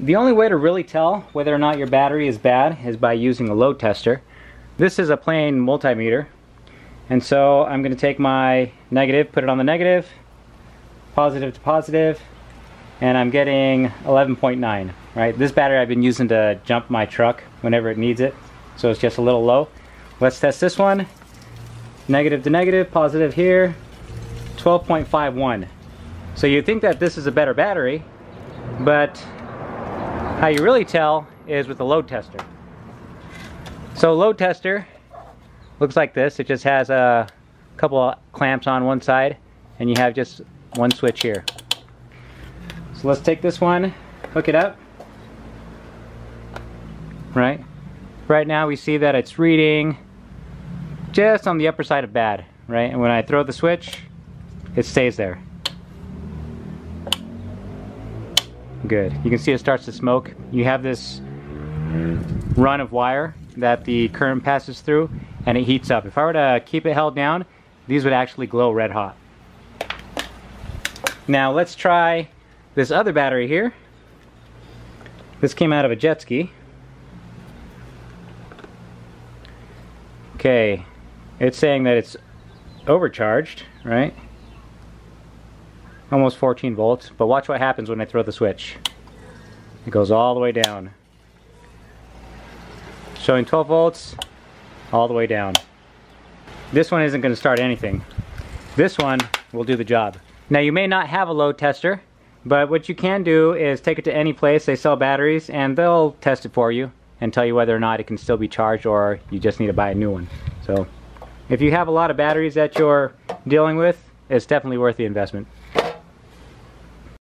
The only way to really tell whether or not your battery is bad is by using a load tester. This is a plain multimeter. And so I'm going to take my negative, put it on the negative, positive to positive, and I'm getting 11.9, right? This battery I've been using to jump my truck whenever it needs it, so it's just a little low. Let's test this one. Negative to negative, positive here, 12.51. So you'd think that this is a better battery, but how you really tell is with the load tester. So load tester looks like this. It just has a couple of clamps on one side and you have just one switch here. So let's take this one, hook it up. Right? Right now we see that it's reading just on the upper side of bad, right? And when I throw the switch, it stays there. Good. You can see it starts to smoke. You have this run of wire that the current passes through and it heats up. If I were to keep it held down, these would actually glow red hot. Now let's try this other battery here. This came out of a jet ski. Okay, it's saying that it's overcharged, right? Almost 14 volts, but watch what happens when I throw the switch. It goes all the way down. Showing 12 volts, all the way down. This one isn't going to start anything. This one will do the job. Now you may not have a load tester, but what you can do is take it to any place they sell batteries and they'll test it for you and tell you whether or not it can still be charged or you just need to buy a new one. So if you have a lot of batteries that you're dealing with, it's definitely worth the investment.